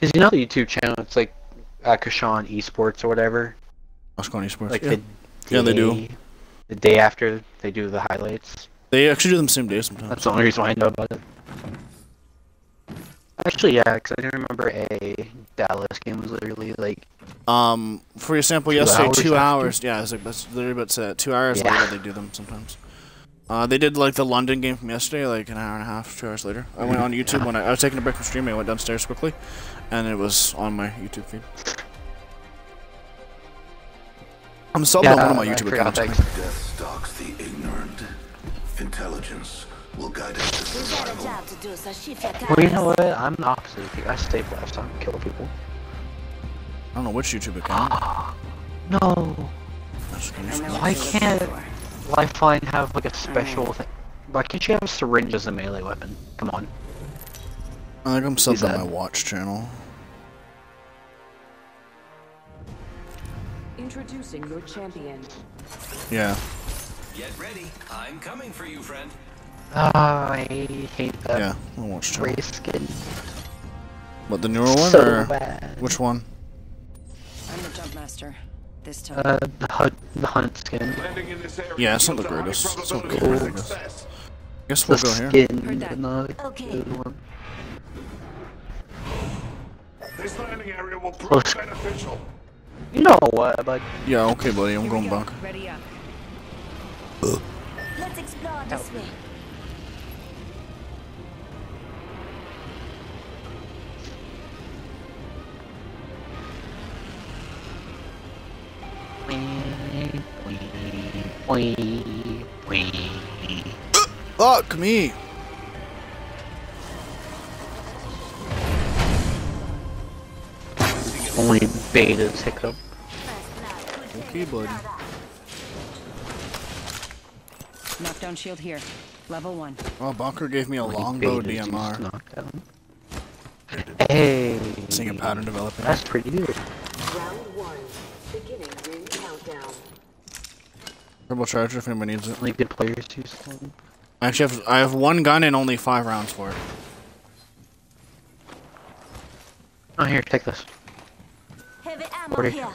Cause you know the YouTube channel, it's like uh, Kashan Esports or whatever. Moscow Esports. Like yeah. the Yeah, they do. The day after they do the highlights. They actually do them same day sometimes. That's the only reason why I know about it. Actually, yeah, because I didn't remember a Dallas game was literally like Um, for your sample Two yesterday, hours two after? hours. Yeah, it's like that's literally about uh, two hours Yeah. later they do them sometimes. Uh, they did like the London game from yesterday, like an hour and a half, two hours later. I went on YouTube when I, I was taking a break from streaming. I went downstairs quickly, and it was on my YouTube feed. I'm subbed yeah, on one of my I YouTube forgot accounts. that. Death stalks the ignorant. Intelligence will guide us to We've got a survival. job to do, so shift your Well, you know what? I'm the opposite of you. I stay blessed. I don't kill people. I don't know which YouTube account. No. That's gonna I be- know Why can't. Lifeline have like a special thing? Why can't you have a syringe as a melee weapon? Come on. I think I'm subbed on my watch channel. Introducing your champion. Yeah. Get ready. I'm coming for you, friend. Ah, I hate that Yeah, my watch channel. race skin. What the newer one so or bad. which one? I'm the jump master. This time. Uh, the hunt, the hunt skin. Landing in this area Yeah, it's not the yields a high greatest. It's not the greatest. success. Guess we'll go here. skin, Heard that. but not the Okay. Good. This landing area will prove Close. beneficial. You know what, but Yeah, okay, buddy. I'm Here going go. back. Ready up. Let's explore this way. Fuck me! Only betas hiccup. Okay, buddy. Knockdown shield here. Level one. Oh, Bunker gave me a Only longbow DMR. knockdown. Hey, Seeing a pattern developing. that's pretty good. Round one. Beginning ring countdown. Turbo charger if anybody needs it. Only good players use them. I actually have I have one gun and only five rounds for it. Oh, here, take this. Heavy Forty. here.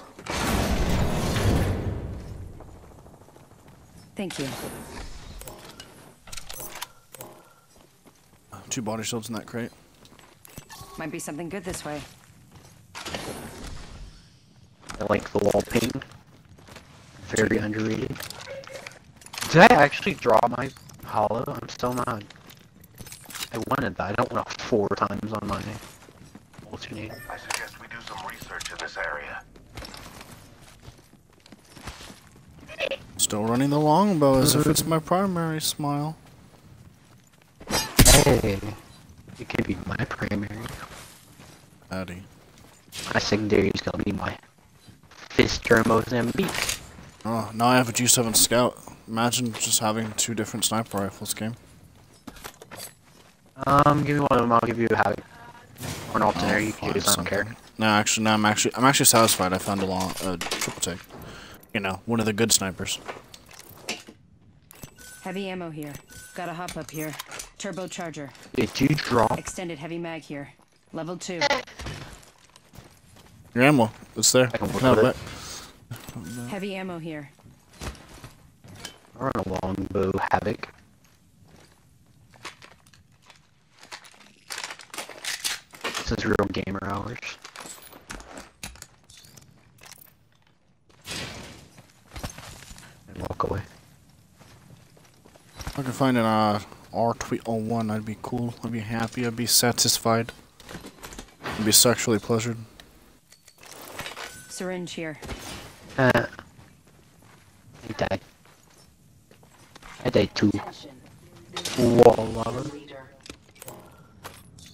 Thank you. Uh, two body shields in that crate. Might be something good this way. I like the wall ping. Very underrated. Did I actually draw my hollow? I'm still not. I wanted that. I don't want to four times on my alternate. This area. Still running the longbow as if it's my primary smile. Hey, it could be my primary. Addy. My secondary is gonna be my Fister Mozambique. Oh, now I have a G7 Scout. Imagine just having two different sniper rifles game. Um, give me one of them. I'll give you a havoc or an alternate. I'll you can find choose. I don't care. No, actually, no. I'm actually, I'm actually satisfied. I found a long, uh, triple take. You know, one of the good snipers. Heavy ammo here. Got a hop up here. Turbocharger. Did you draw? Extended heavy mag here. Level two. Your ammo, it's there. I can You work it. Heavy ammo here. I run a longbow havoc. This is real gamer hours. And walk away. If I could find an uh, R301, I'd be cool. I'd be happy. I'd be satisfied. I'd be sexually pleasured. Syringe here. Uh, I died. I died too. Attention. Wall lava. Leader.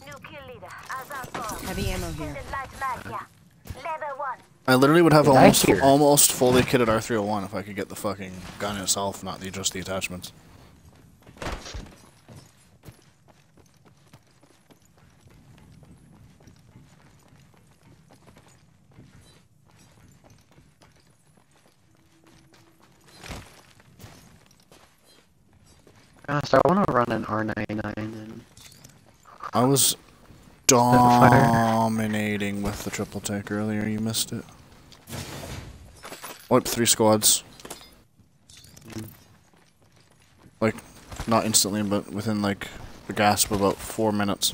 New kill leader, Azaz Heavy ammo here. Light Magia. Level 1. I literally would have Did I almost almost fully kitted R301 if I could get the fucking gun itself, not the just the attachments. Honest, I want to run an R99 and I was dominating with the triple take earlier. You missed it. Wiped three squads. Like, not instantly, but within like a gasp of about four minutes.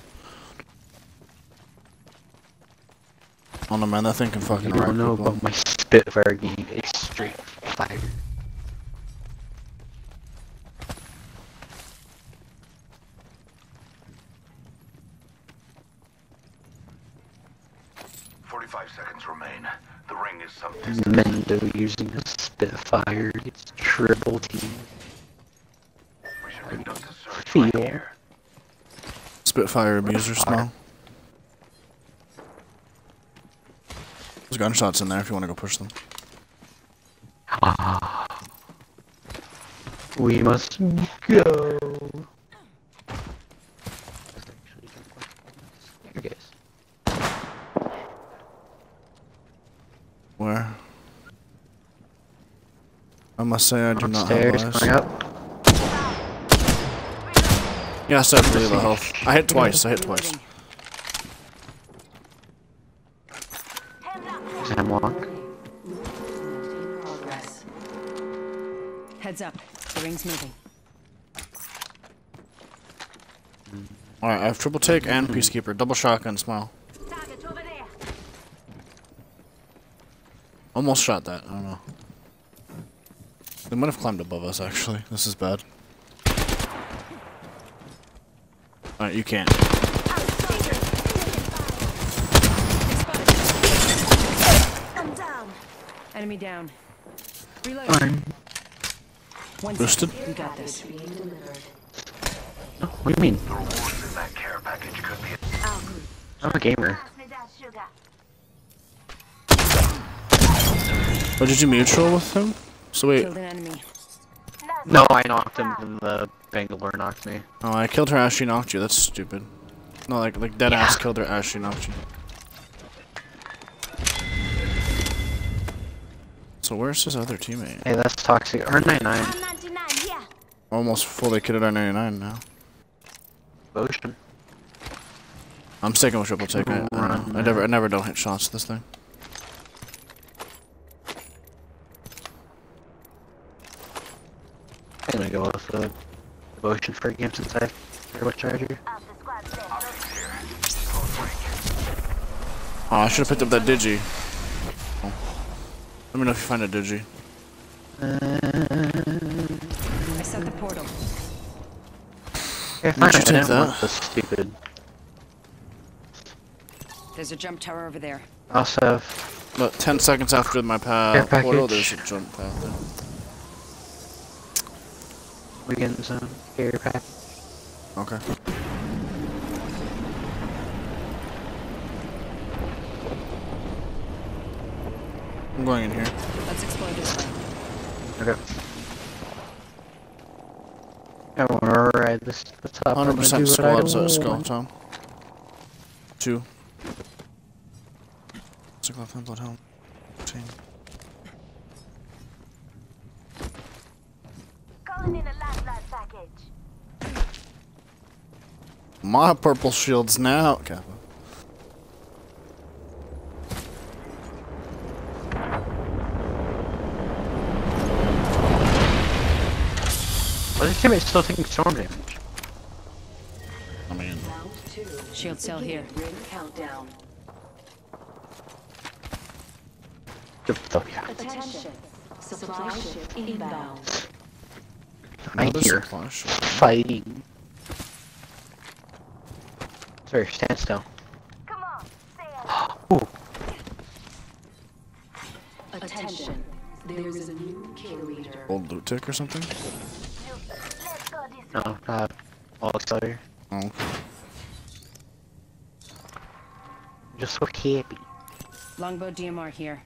Oh no, man, that thing can fucking You don't know about my Spitfire game. It's straight fire. Forty-five seconds remain. The ring is some Mendo using a Spitfire. It's triple team. We should conduct a search right here. Spitfire abuser smell. There's gunshots in there if you want to go push them. Ah. We must go. Here, guys. Where? I must say I do not have Upstairs, eyes. coming up. Yes, I have really low health. I hit twice. I hit twice. Sam walk. Heads up. The ring's moving. Alright, I have triple take and peacekeeper. Double shotgun smile. Target over there. Almost shot that. I don't know. They might have climbed above us actually. This is bad. Alright, you can't. Enemy down. Reload. I'm. One Boosted. second. We got this. What do you mean? The rewards in that care package could be I'm a gamer. Pass me that sugar. Oh, did you mutual with him? So wait. Killed an enemy. No, I knocked him, and the Bangalore knocked me. Oh, I killed her as she knocked you. That's stupid. No, like like dead ass killed her as she knocked you. So where's his other teammate? Hey, that's toxic. R99. I'm 99 here. Almost fully kitted R99 now. Ocean. I'm sticking with triple take. I, I. I never I never don't hit shots this thing. I'm gonna go with the devotion for a game since I forget what charger. Of the squad left. Oh, I should have picked up that digi. Oh. Let me know if you find a digi. Uh, I set the portal. Yeah, Why don't you I take didn't that? want the stupid. There's a jump tower over there. I also have But 10 seconds after my Care pa portal, there's a jump path there. Weekend zone care pack. Okay. I'm going in here. Let's explore this way. Okay. I wanna ride this to the top. 100% do what I squads at Skull want. Town. Two. Skull Town, Bloodhound. Team. Calling in a lifeline package. My purple shields now. Kappa. Why is your teammate still taking storm damage? I mean, Round two. Shield cell here. Ring countdown. Good stuff, yeah. Attention. Supply ship inbound. I another hear supply ship. fighting. Sorry, stand still. Come on. Stay up. Ooh, Attention. There is a new kill leader. Old loot tick or something? Let's go this no, uh, all accelerator. Oh, okay. I'm just so happy. Longbow DMR here.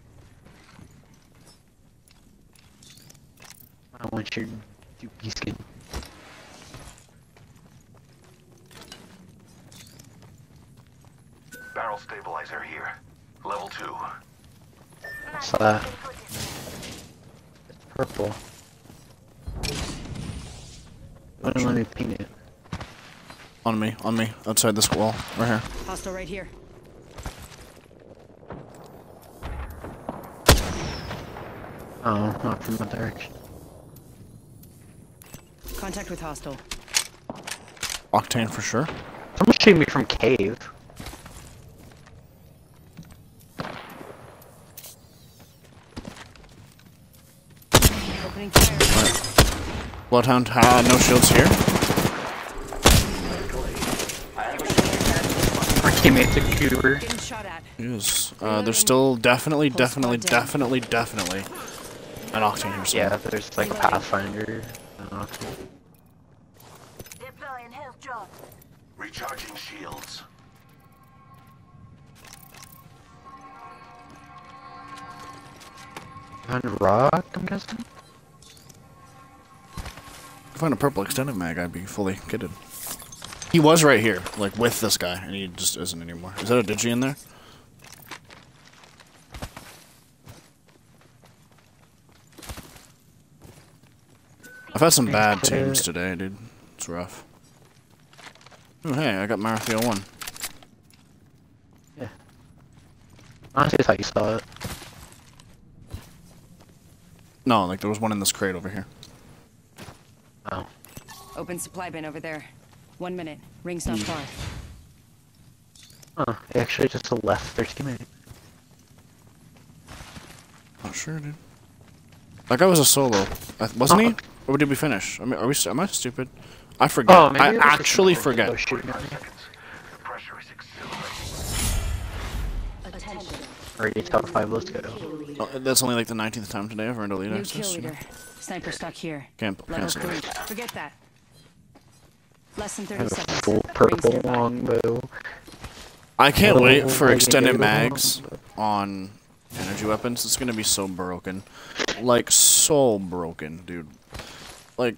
I want your dookie skin. barrel stabilizer here. Level two. Nice. Saw that. Stay footed. Purple. Wouldn't let me paint it. On me, on me, outside this wall, right here. Hostile right here. Oh, not from that direction. Contact with hostile. Octane for sure. Someone shooting me from cave. Opening. Bloodhound, uh, no shields here. Our teammate's a goober. Getting. Yes. Uh, there's still definitely, definitely, definitely, definitely an Octane here somewhere. Yeah, there's like a Pathfinder. Uh, Deploying health drone. Recharging shields. behind rock, I'm guessing? If I find a purple extended mag, I'd be fully kitted. He was right here, like with this guy, and he just isn't anymore. Is that a digi in there? I've had some bad teams today, dude. It's rough. Oh, hey, I got Marathio 1. Yeah. Honestly, that's how you saw it. No, like there was one in this crate over here. Open supply bin over there. One minute. Ring's not hmm. far. Huh, he actually just a left their teammate. Not oh, sure, dude. That guy was a solo, wasn't he? Uh-huh. Or did we finish? I mean, are we? st- Am I stupid? I forget. Oh, I it was just actually someone that forget. was shooting at me. The pressure is accelerating. Attention. Already top five, let's go. Oh, that's only like the 19th time today I've earned a lead access. leader. Sniper stuck here. Can't cancel Forget that. Less than I 30 seconds. full purple longbow. I can't wait for extended mags on energy weapons. It's gonna be so broken, like so broken, dude. Like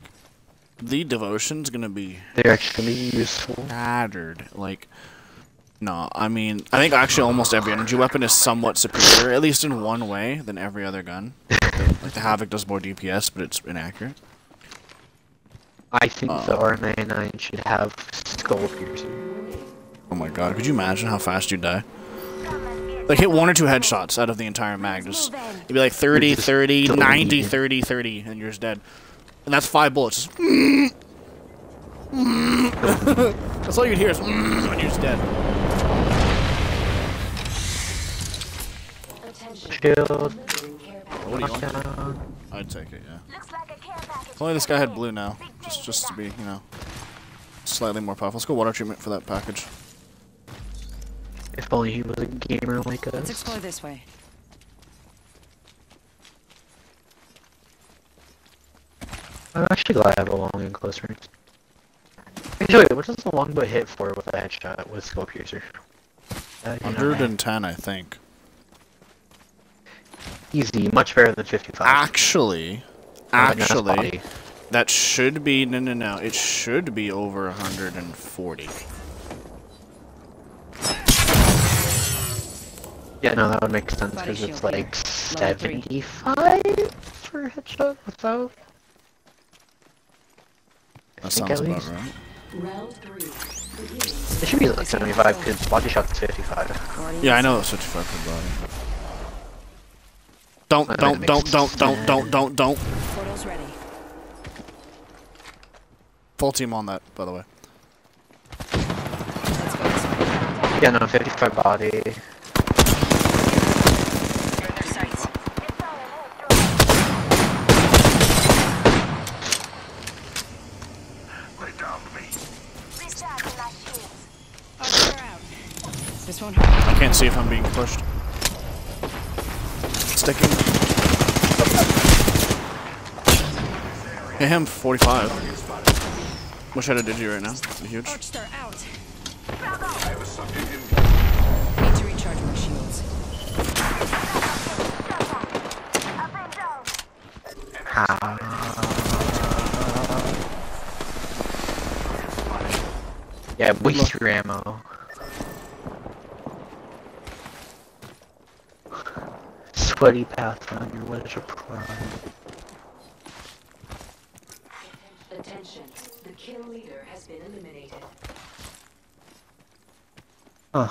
the devotion's gonna be They're actually gonna be useful. shattered. Like, no, I mean, I think actually almost every energy weapon is somewhat superior, at least in one way, than every other gun. like the Havoc does more DPS, but it's inaccurate. I think the Uh. R99 should have skull piercer. Oh my god, could you imagine how fast you'd die? Like hit one or two headshots out of the entire mag. Just it'd be like 30, 30, 90, 30, 30, and you're just dead. And that's five bullets. Just that's all you'd hear is and you're just dead. Attention. Shield, Delivering care package. What do you want? down. I'd take it, yeah. If only this guy had blue now, just just to be, you know, slightly more powerful. Let's go water treatment for that package. If only he was a gamer like us. Let's explore this way. I'm actually glad I have a long and close range. Actually, wait, what does the longbow hit for with a headshot with skull piercer? Uh, 110, I think. Easy, much better than 55. Actually, my gosh, actually, that should be no, no, no. It should be over 140. Yeah, no, that would make sense because it's like 75 for a headshot without. That sounds about least. right. Round three. Beginning. It should be like 75 because body shot's 55. Yeah, I inside. know it's 55 per body. Don't, don't, don't, don't, don't, don't, don't, don't. Portal's ready. Full team on that, by the way. Let's go this way. Yeah, no, 55 body. Near their sights. Lay down to me. Recharging my shields. They're out. This won't hurt. I can't see if I'm being pushed. Sticking. Hit him, 45. Wish I had a digi right now. That'd be huge. Arc Star out. I have a subject in Need to recharge my shields. Up. Yeah, waste your ammo. Sweaty Pathfinder, what is your prime? Attention. The kill leader has been eliminated. Huh.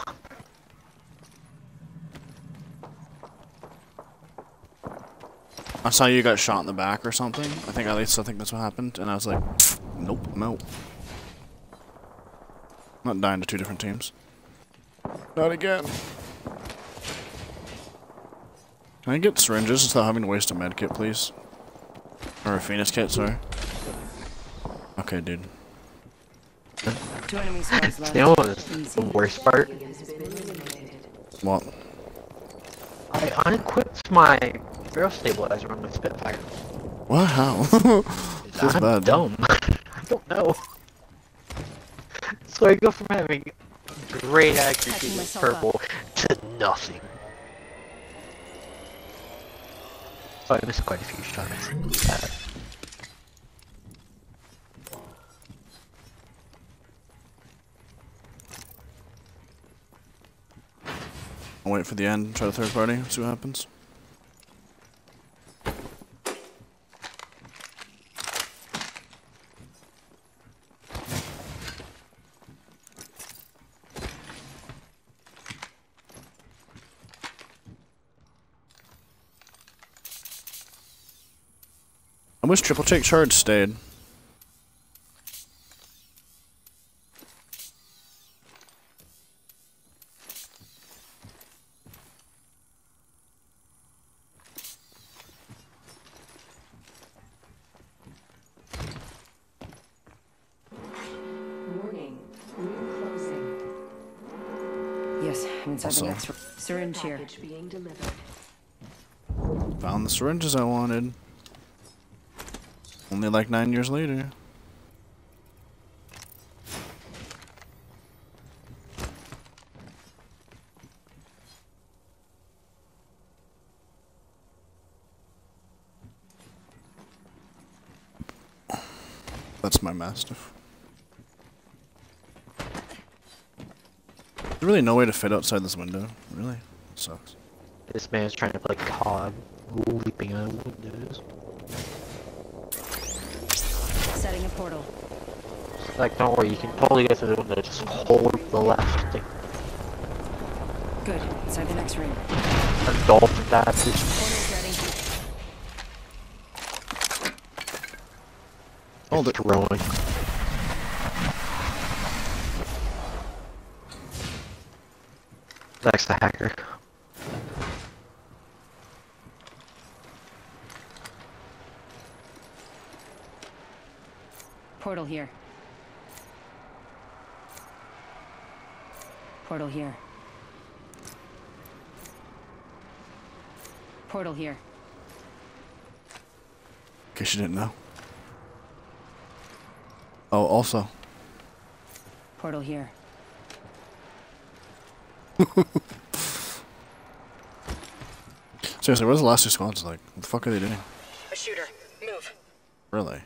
I saw you got shot in the back or something. I think at least I think that's what happened, and I was like, nope, no. Not dying to two different teams. Not again. Can I get syringes without having to waste a med kit, please? Or a Phoenix kit, sorry. Okay, dude. Two enemy squads left. You know what is the worst part? What? I unequipped my barrel stabilizer on my Spitfire. What? How? Feels I'm bad. dumb. I don't know. So I go from having great accuracy Catching with myself up. purple to nothing. So I missed quite a few shots. I'll wait for the end, try the third party, see what happens. Wish triple take charge stayed. Warning. Yes, I'm inside Also- the next room. Syringe here. Package being delivered. Found the syringes I wanted. Only like nine years later. That's my mastiff. There's really no way to fit outside this window. Really? Sucks. this man's trying to play COD, leaping out windows. Setting a portal. Like, don't worry, you can totally get through the window, just hold the left thing. Good. Inside the next ring. A dolphin that is Portal's ready. Hold it. throwing. That's the hacker. Portal here. Portal here. Portal here. In case you didn't know. Oh, also. Portal here. Seriously, where's the last two squads? Like, what the fuck are they doing? A shooter. Move. Really?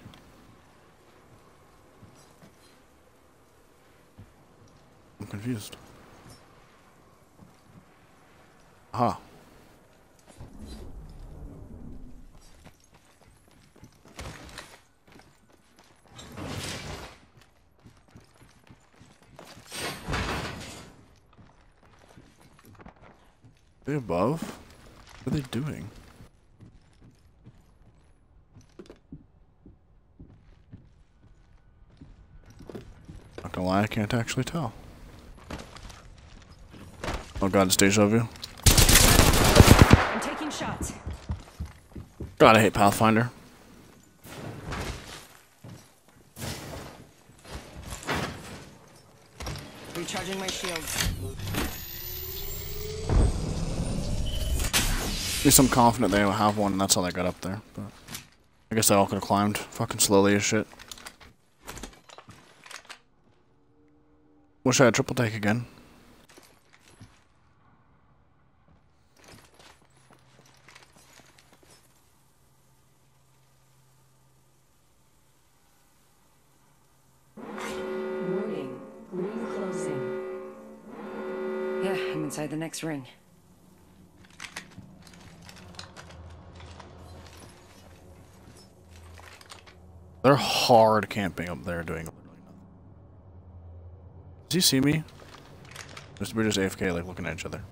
Confused. Aha. They above? What are they doing? Not gonna lie, I can't actually tell. Oh god, it's deja vu. I'm taking shots. God, I hate Pathfinder. Recharging my shields. At least I'm confident they will have one, and that's how they got up there. But I guess they all could have climbed fucking slowly as shit. Wish I had triple take again. Ring. They're hard camping up there doing nothing. Does he see me? We're just AFK, like looking at each other.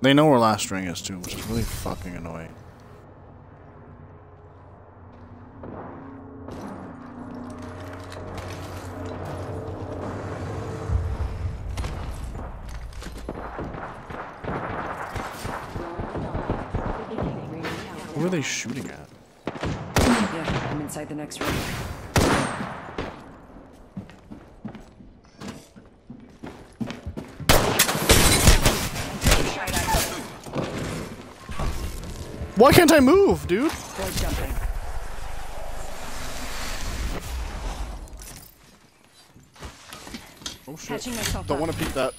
They know where last ring is too, which is really fucking annoying. They shooting at? Yeah, I'm inside the next room. Why can't I move, dude? Jumping. Oh shit. Don't want to peek that.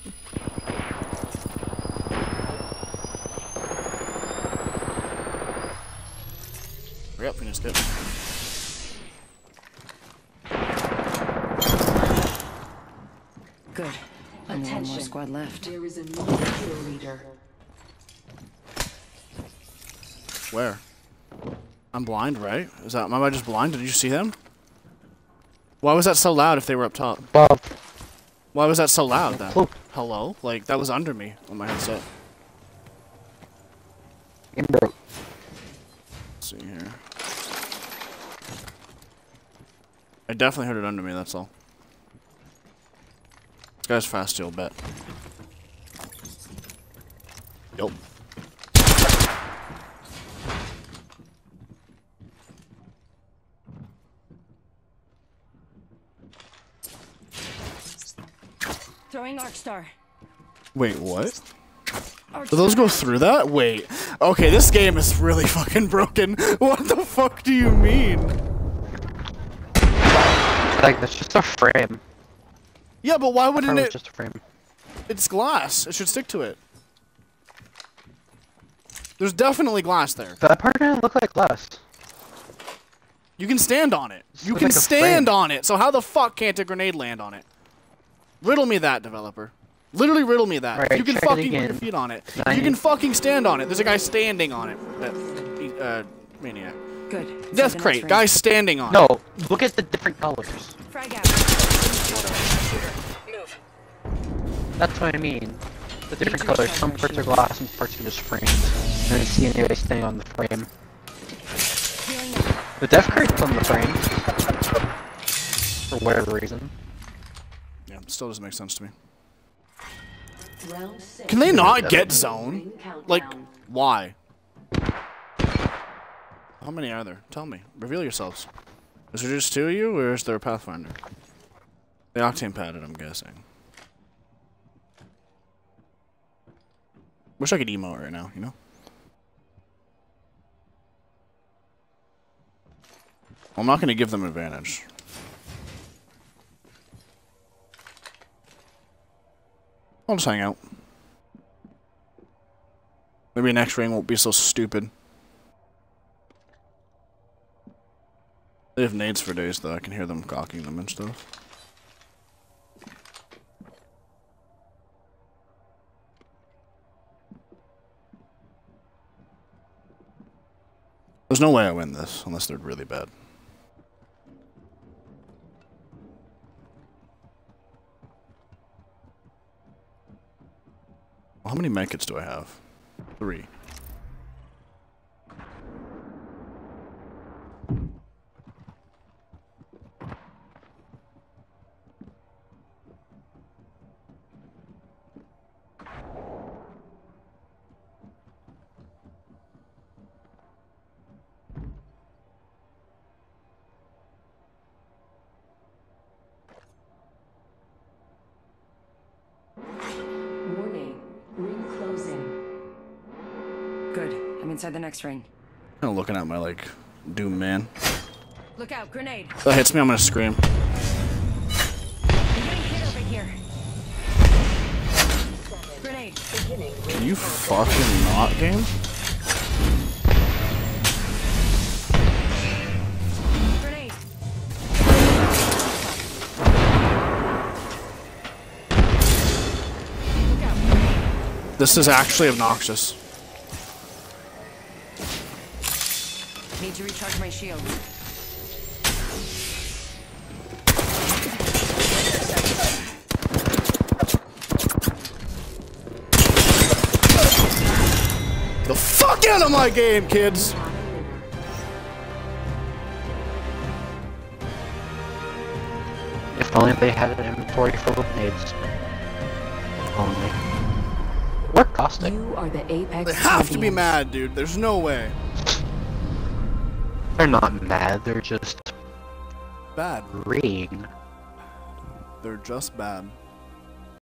Hurry up, Phoenix Kit. Good. Only one more Attention. squad left. There is a new kill leader. Where? I'm blind, right? Is that am I just blind? Did you see them? Why was that so loud if they were up top? Bob, Why was that so loud then? Hello? Like that was under me on my headset. game broke. Let's see here. I definitely heard it under me, that's all. This guy's fast, you'll bet. Yup. Throwing Arc Star. Wait, what? Do those go through that? Wait. Okay, this game is really fucking broken. What the fuck do you mean? Like, that's just a frame. Yeah, but why wouldn't it? just a frame. It's glass. It should stick to it. There's definitely glass there. That part didn't look like glass. You can stand on it. You can like stand on it. So how the fuck can't a grenade land on it? Riddle me that, developer. Literally riddle me that. Right, you can fucking put your feet on it. I You can fucking stand on it. There's a guy standing on it. Uh, uh, maniac. Good. Death next crate. ring. Guy standing on. No, look at the different colors. Frag out. Move. That's what I mean. The different colors. Some parts are glass, some parts are just frames. I didn't see anybody staying on the frame. The death crate's on the frame. For whatever reason. Yeah, still doesn't make sense to me. Can they not get zone? Like, why? How many are there? Tell me. Reveal yourselves. Is there just two of you, or is there a Pathfinder? The Octane padded, I'm guessing. Wish I could emo right now, you know? I'm not going to give them advantage. I'll just hang out. Maybe next ring won't be so stupid. They have nades for days, though. I can hear them cocking them and stuff. There's no way I win this, unless they're really bad. Well, how many medkits do I have? Three. Inside the next ring. Kind of looking at my like doom man. Look out, grenade. If that hits me, I'm gonna scream. I'm getting hit over here. Grenade. Can you fucking not, game? Grenade. Look out. Grenade. This is actually obnoxious. to recharge my shield. The fuck out of my game, kids! If only they had an inventory full of nades. Only. We're caustic. You are the apex. They have to be mad, dude. There's no way. They're not mad, they're just Bad. green. They're just bad.